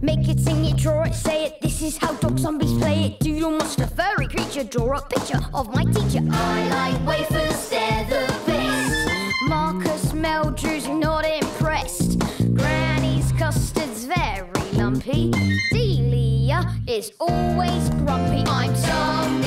Make it, sing it, draw it, say it. This is how dog zombies play it. Doodle monster, furry creature, draw a picture of my teacher. I like wafers, they're the best. Marcus Meldrew's not impressed. Granny's custard's very lumpy. Delia is always grumpy. I'm Tom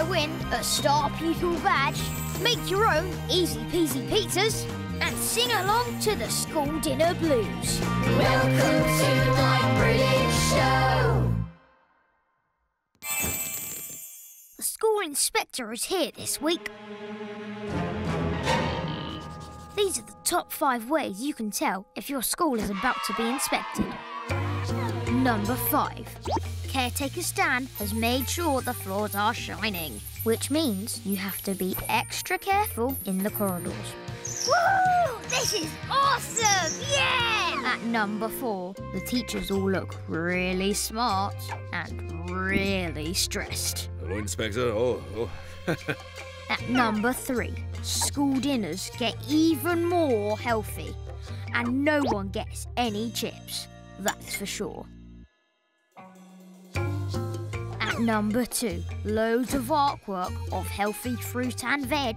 I win a Star Pupil badge, make your own easy peasy pizzas, and sing along to the school dinner blues. Welcome to my brilliant show. The school inspector is here this week. These are the top five ways you can tell if your school is about to be inspected. Number five. Caretaker Stan has made sure the floors are shining, which means you have to be extra careful in the corridors. Woo! This is awesome! Yeah! At number four, the teachers all look really smart and really stressed. Hello, Inspector. Oh, oh. At number three, school dinners get even more healthy. And no one gets any chips, that's for sure. Number two, loads of artwork of healthy fruit and veg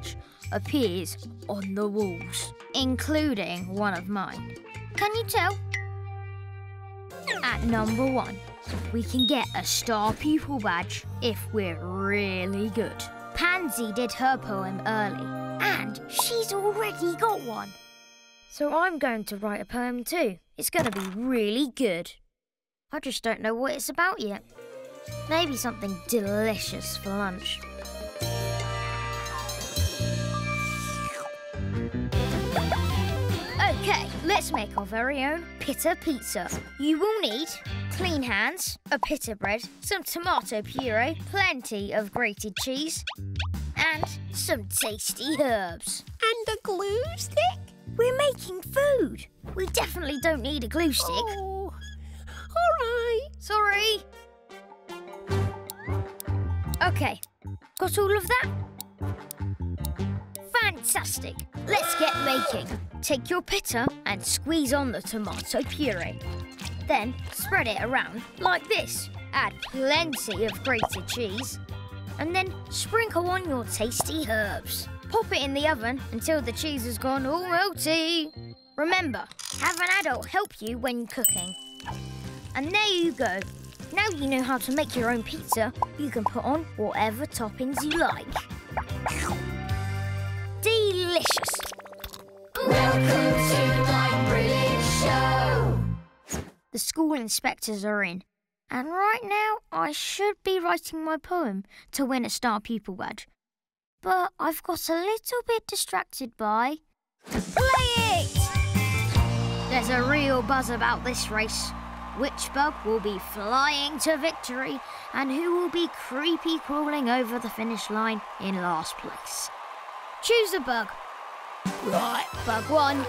appears on the walls, including one of mine. Can you tell? At number one, we can get a star pupil badge if we're really good. Pansy did her poem early, and she's already got one. So I'm going to write a poem too. It's going to be really good. I just don't know what it's about yet. Maybe something delicious for lunch. Okay, let's make our very own pitta pizza. You will need clean hands, a pitta bread, some tomato puree, plenty of grated cheese, and some tasty herbs. And a glue stick? We're making food. We definitely don't need a glue stick. Oh, all right. Sorry. Okay, got all of that? Fantastic. Let's get making. Take your pitta and squeeze on the tomato puree. Then spread it around like this. Add plenty of grated cheese. And then sprinkle on your tasty herbs. Pop it in the oven until the cheese has gone all melty. Remember, have an adult help you when cooking. And there you go. Now you know how to make your own pizza, you can put on whatever toppings you like. Delicious. Welcome to my brilliant show. The school inspectors are in. And right now, I should be writing my poem to win a Star Pupil badge. But I've got a little bit distracted by. Play it! There's a real buzz about this race. Which bug will be flying to victory and who will be creepy crawling over the finish line in last place? Choose a bug. Right. Bug one.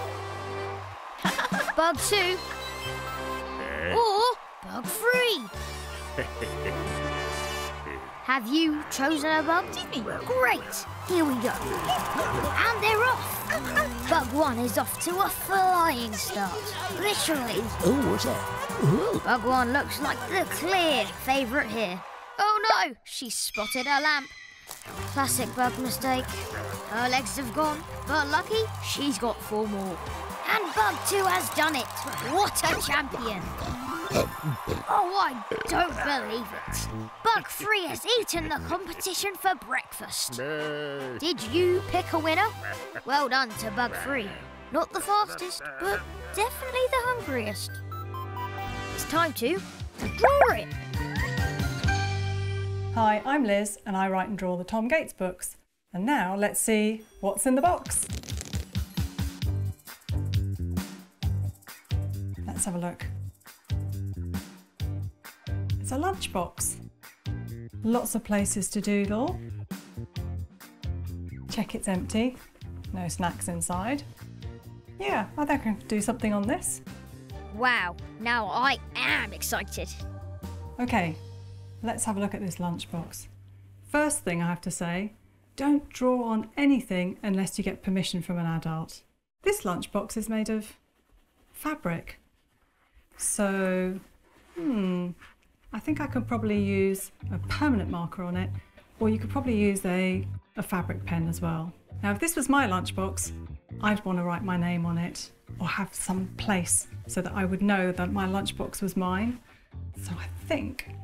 bug two. Eh? Or bug three. Have you chosen a bug? Great. Here we go. And they're off. Bug one is off to a flying start. Literally. Oh, what's that? Ooh. Bug one looks like the clear favourite here. Oh no, she spotted a lamp. Classic bug mistake. Her legs have gone, but lucky, she's got four more. And Bug 2 has done it. What a champion. Oh, I don't believe it. Bug Free has eaten the competition for breakfast. Did you pick a winner? Well done to Bug Free. Not the fastest, but definitely the hungriest. It's time to draw it. Hi, I'm Liz and I write and draw the Tom Gates books. And now let's see what's in the box. Let's have a look. It's a lunchbox. Lots of places to doodle. Check it's empty. No snacks inside. Yeah, I think I can do something on this. Wow, now I am excited. Okay, let's have a look at this lunchbox. First thing I have to say, don't draw on anything unless you get permission from an adult. This lunchbox is made of fabric. So, hmm, I think I could probably use a permanent marker on it, or you could probably use a, a fabric pen as well. Now, if this was my lunchbox, I'd want to write my name on it or have some place so that I would know that my lunchbox was mine. So I think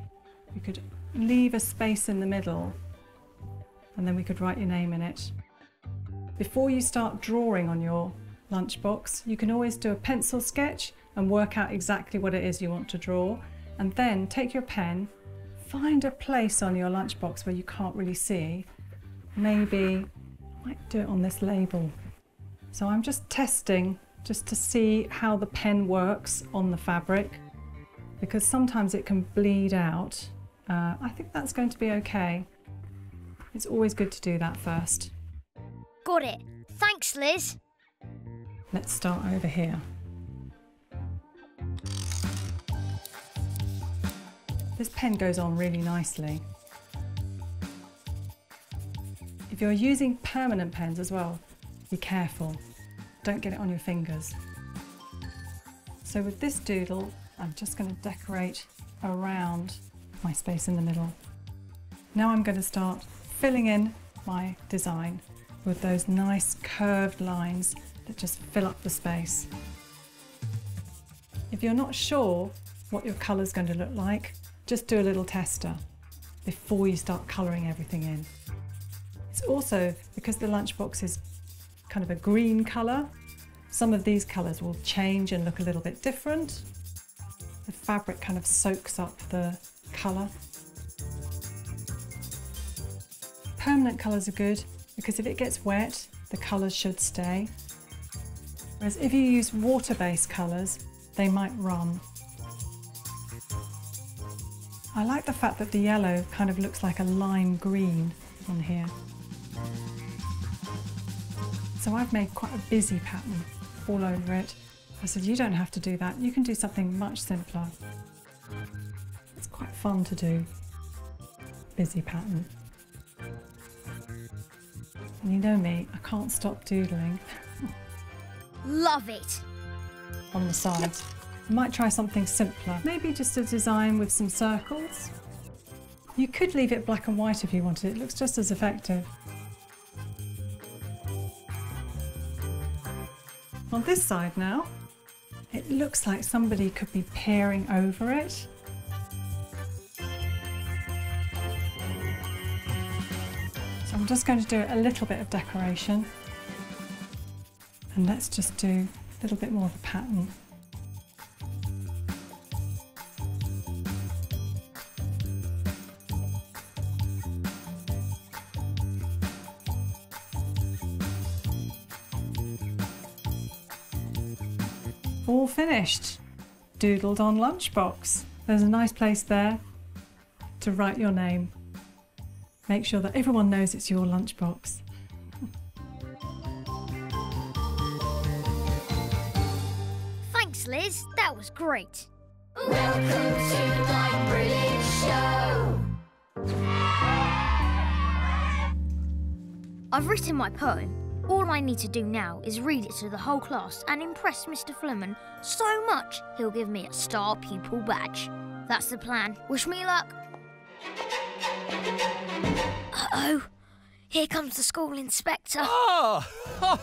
we could leave a space in the middle and then we could write your name in it. Before you start drawing on your lunchbox, you can always do a pencil sketch and work out exactly what it is you want to draw. And then take your pen, find a place on your lunchbox where you can't really see. Maybe, I might do it on this label. So I'm just testing just to see how the pen works on the fabric because sometimes it can bleed out. Uh, I think that's going to be okay. It's always good to do that first. Got it. Thanks, Liz. Let's start over here. This pen goes on really nicely. If you're using permanent pens as well, be careful. Don't get it on your fingers. So with this doodle, I'm just going to decorate around my space in the middle. Now I'm going to start filling in my design with those nice curved lines that just fill up the space. If you're not sure what your colour is going to look like, just do a little tester before you start colouring everything in. It's also, because the lunchbox is kind of a green colour, some of these colours will change and look a little bit different. The fabric kind of soaks up the colour. Permanent colours are good because if it gets wet, the colours should stay. Whereas if you use water-based colours, they might run. I like the fact that the yellow kind of looks like a lime green on here. So I've made quite a busy pattern all over it. I said, you don't have to do that. You can do something much simpler. It's quite fun to do. Busy pattern. And you know me, I can't stop doodling Love it. on the sides. I might try something simpler. Maybe just a design with some circles. You could leave it black and white if you wanted. It looks just as effective. On this side now, it looks like somebody could be peering over it. So I'm just going to do a little bit of decoration. And let's just do a little bit more of a pattern. All finished. Doodled on lunchbox. There's a nice place there to write your name. Make sure that everyone knows it's your lunchbox. Thanks, Liz. That was great. Welcome to my brilliant show. I've written my poem. All I need to do now is read it to the whole class and impress Mr. Fullerman so much he'll give me a star pupil badge. That's the plan. Wish me luck. Uh oh. Here comes the school inspector. Ah,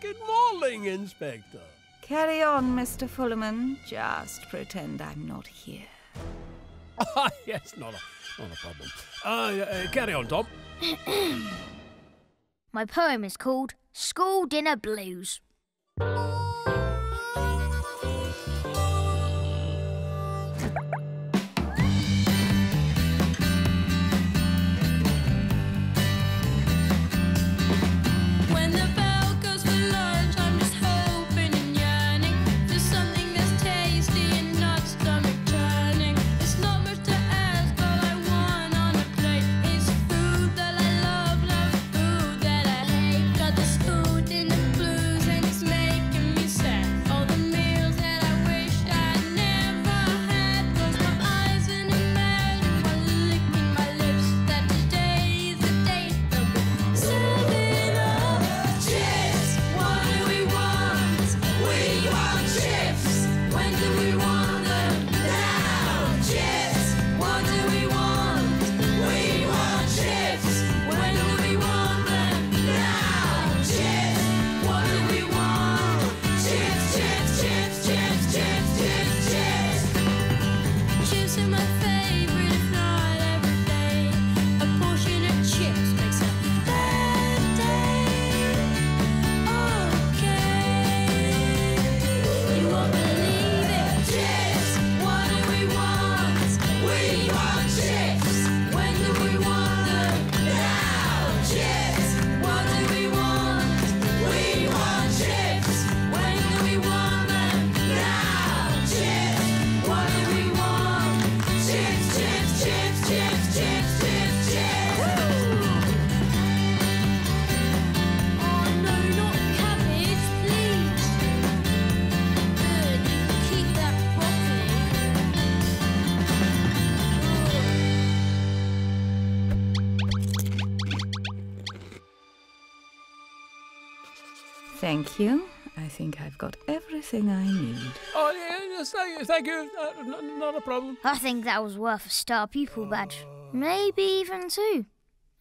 good morning, Inspector. Carry on, Mr. Fullerman. Just pretend I'm not here. Ah, yes, not a, not a problem. Uh, uh, carry on, Tom. My poem is called School Dinner Blues. Thank you. I think I've got everything I need. Oh, yeah, yes, thank you. Thank you. Uh, n- not a problem. I think that was worth a star pupil badge. Maybe even two.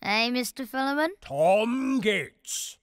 Hey, Mr. Fullerman? Tom Gates.